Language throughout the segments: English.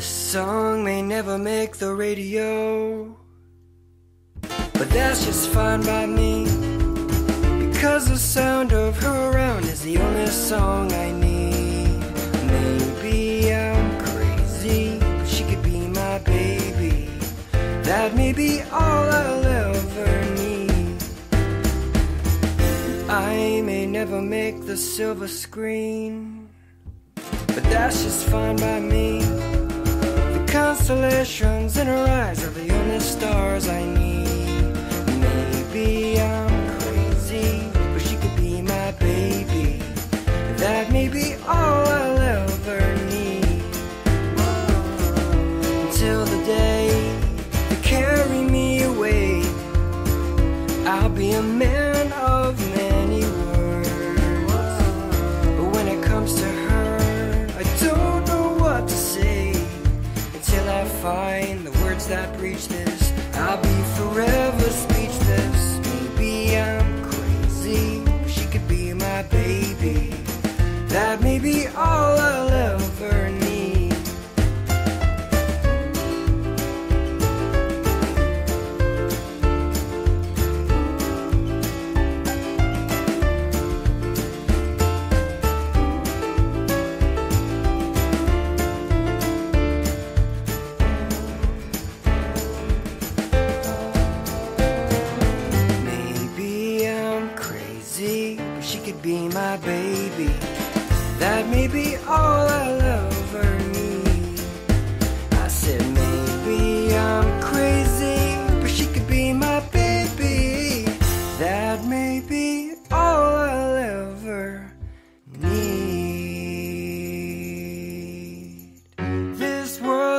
This song may never make the radio, but that's just fine by me. Because the sound of her around is the only song I need. Maybe I'm crazy, but she could be my baby. That may be all I'll ever need. I may never make the silver screen, but that's just fine by me constellations in her eyes are the only stars I need. Maybe I'm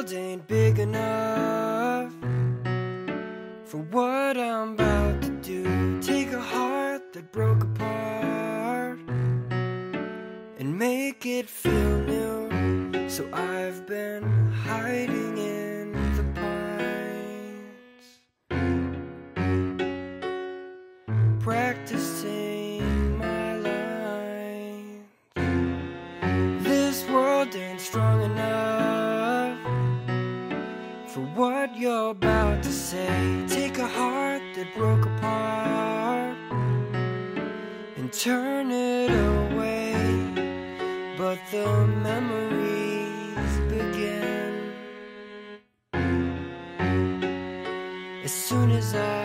world ain't big enough for what I'm about to do. Take a heart that broke apart and make it feel new. So I've been hiding it. say, take a heart that broke apart and turn it away. But the memories begin as soon as I.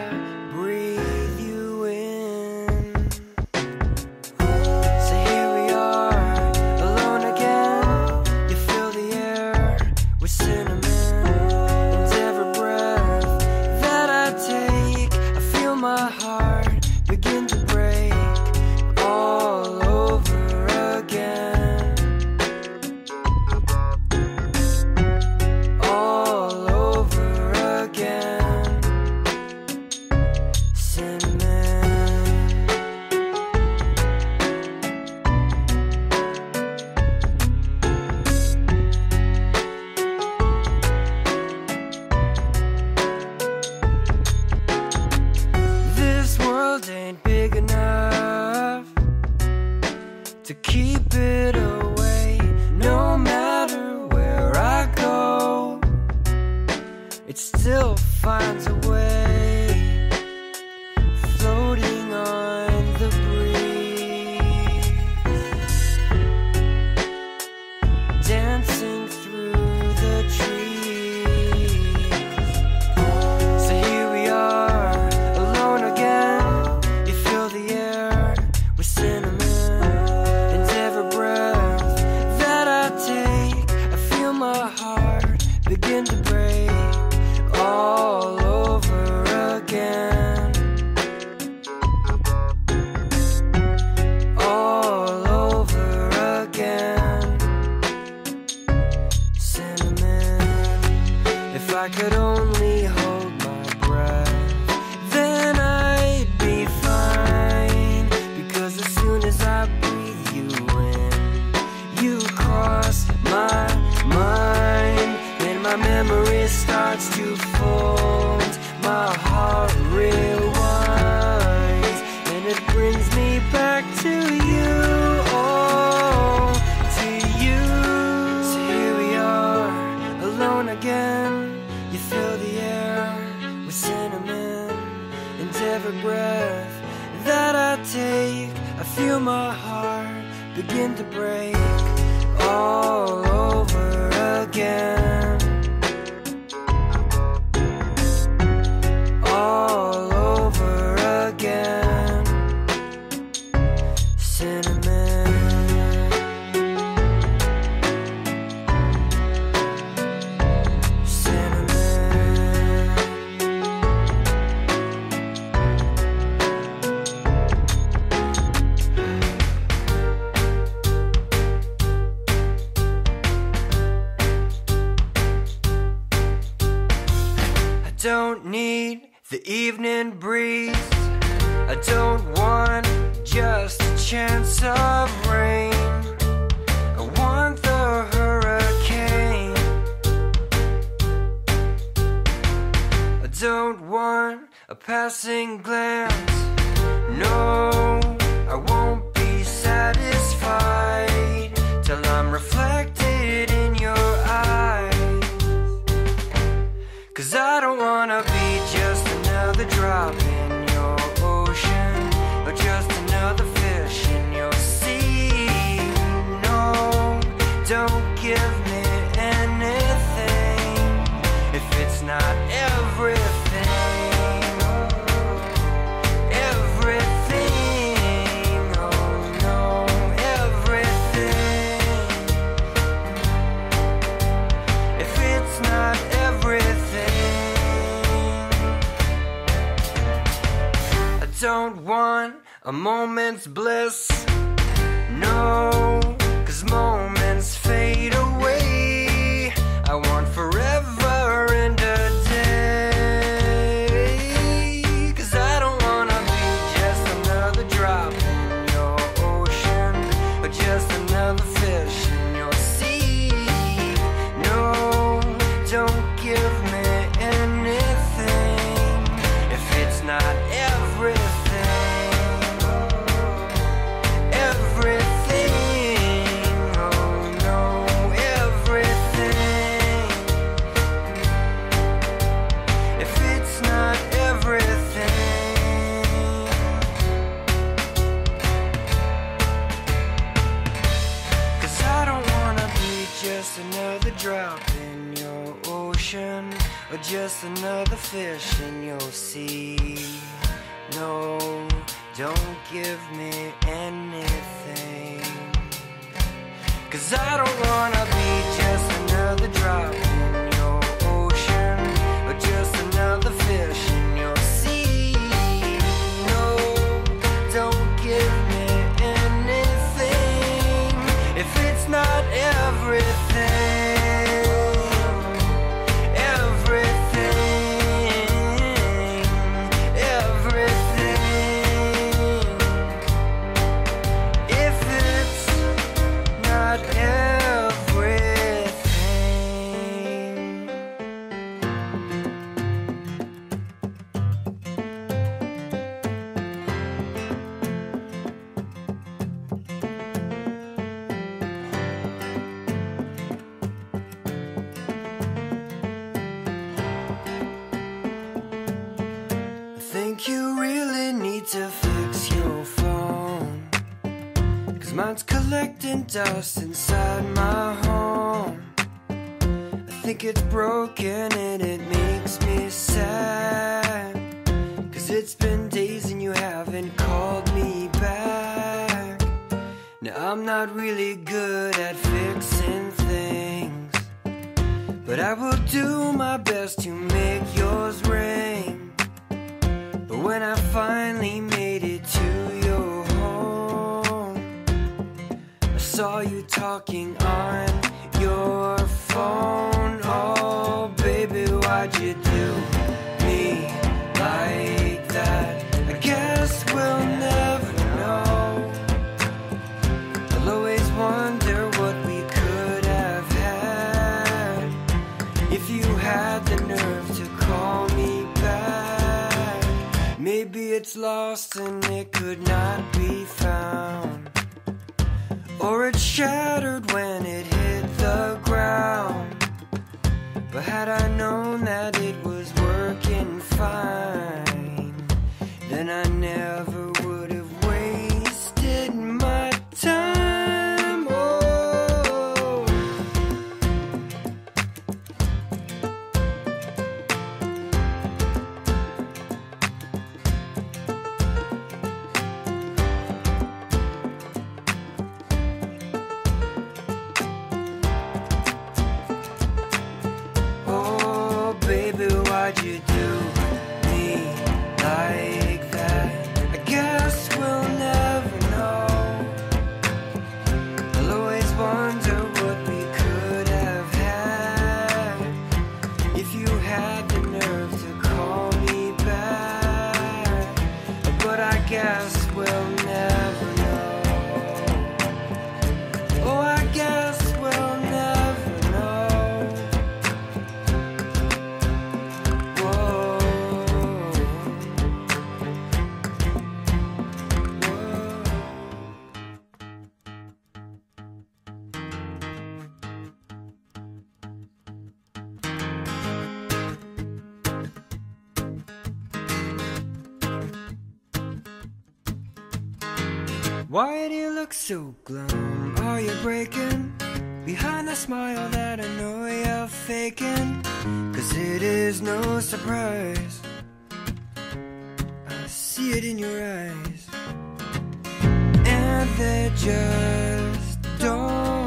September. memories. Don't want a passing glance. No, I won't don't want a moment's bliss. No, cause moments fade away. Think you really need to fix your phone. Cause mine's collecting dust inside my home. I think it's broken and it makes me sad. Cause it's been days and you haven't called me back. Now I'm not really good at fixing things. But I will do my best to make yours ring. When I finally made it to your home, I saw you talking on your phone. Oh, baby, why'd you do me like that? I guess we'll never it's lost and it could not be found. Or it shattered when it hit the ground. But had I known that it was working fine, So glum. Are you breaking Behind the smile that I know you're faking? Cause it is no surprise. I see it in your eyes. And they just don't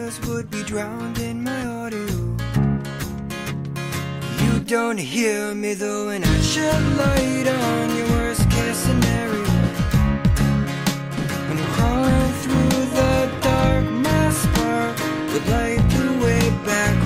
details would be drowned in my audio. You don't hear me though and I shed light on your worst case scenario. And crawling through the dark, my spark would light the way back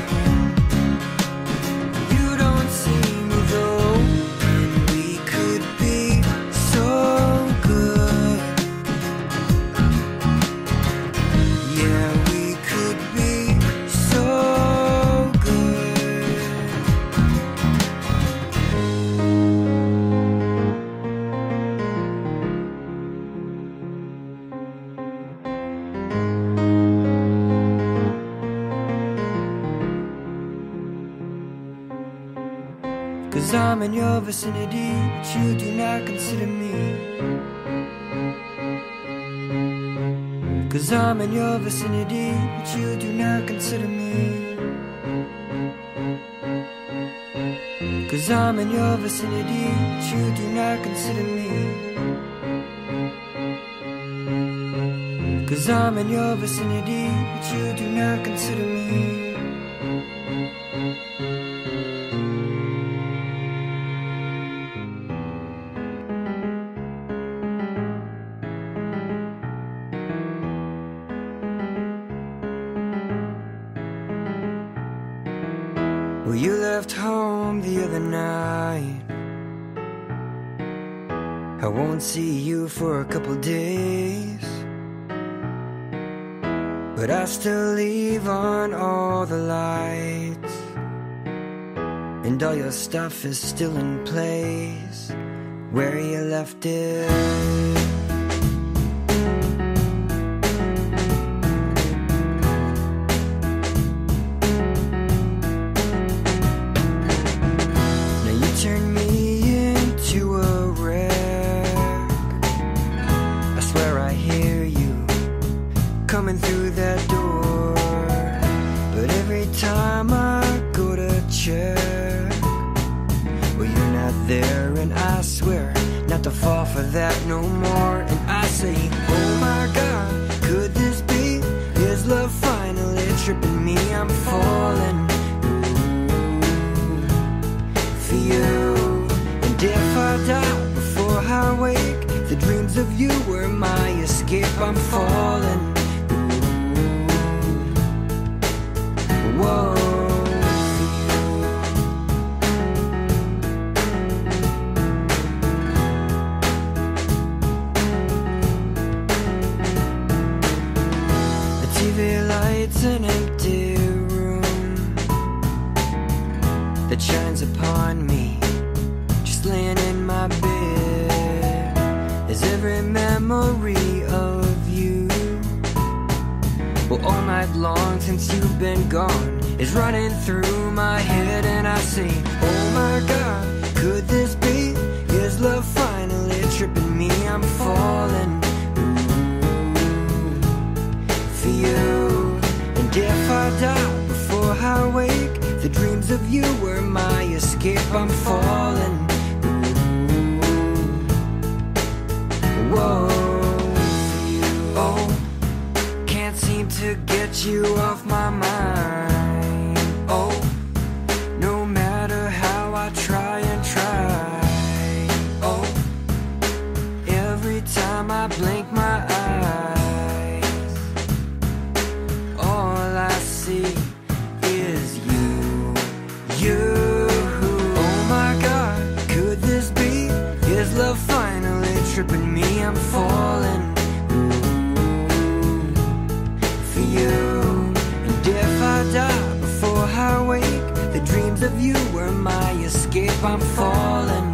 I'm in your vicinity, but you do not consider me. Cause I'm in your vicinity, but you do not consider me. Cause I'm in your vicinity, but you do not consider me. Cause I'm in your vicinity, but you do not consider me. Well, you left home the other night. I won't see you for a couple days. But I still leave on all the lights. And all your stuff is still in place where you left it. I'm falling. love finally tripping me, I'm falling for you. And if I die before I wake, the dreams of you were my escape, I'm falling. Whoa. Oh, can't seem to get you off my mind you Oh my god, could this be? Is love finally tripping me? I'm falling for you And if I die before I wake The dreams of you were my escape I'm falling